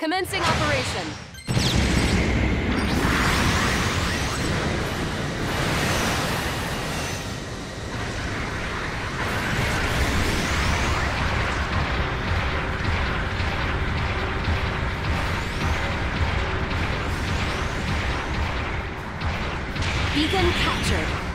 Commencing operation. Beacon captured.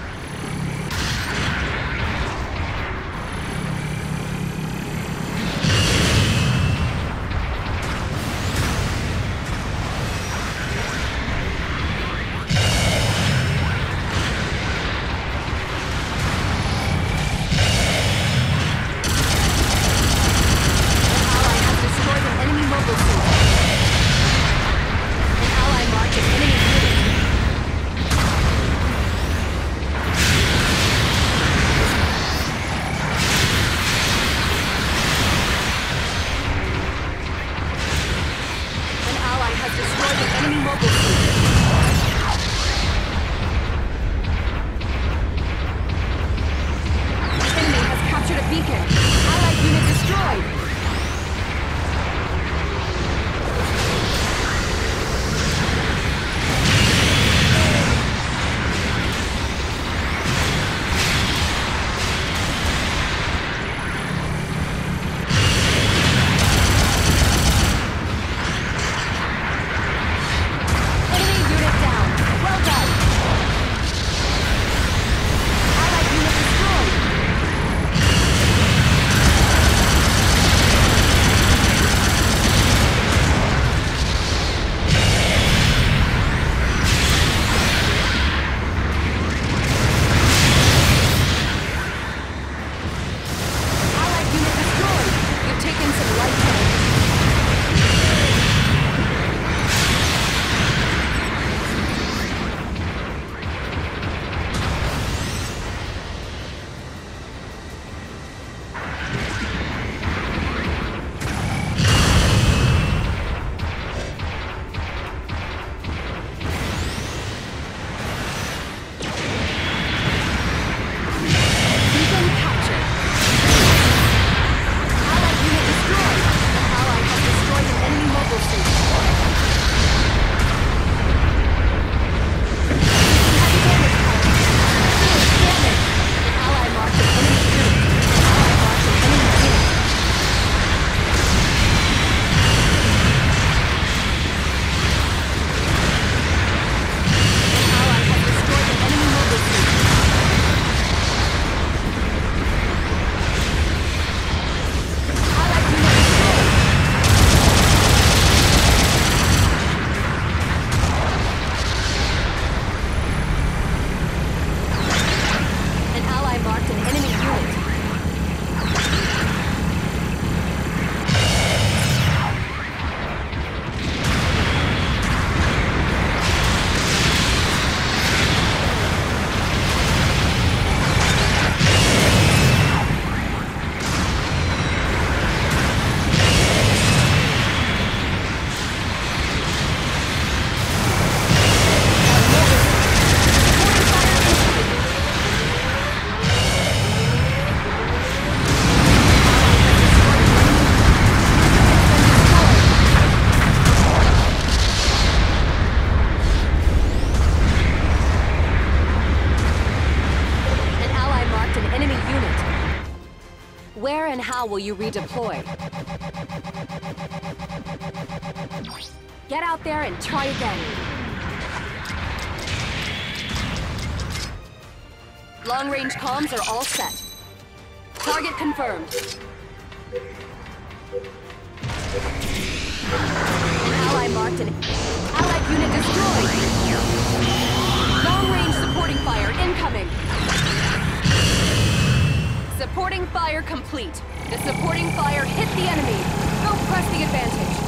Where and how will you redeploy? Get out there and try again. Long-range comms are all set. Target confirmed. Ally marked and allied unit destroyed. Long-range supporting fire incoming. Supporting fire complete. The supporting fire hit the enemy. Go press the advantage.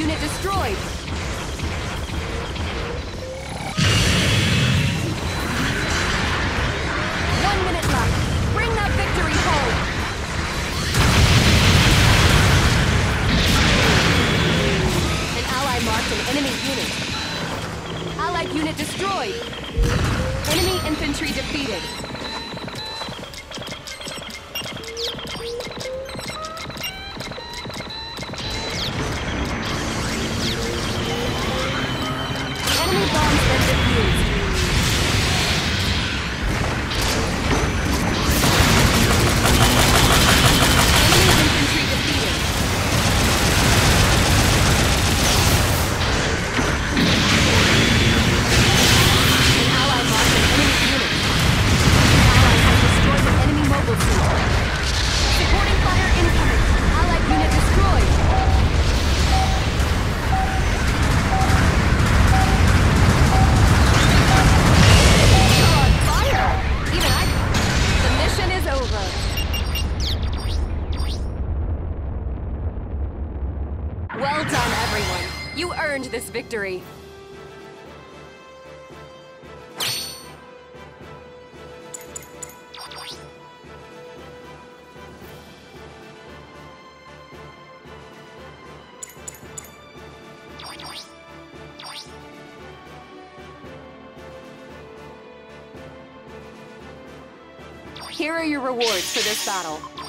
Unit destroyed! victory. Here are your rewards for this battle.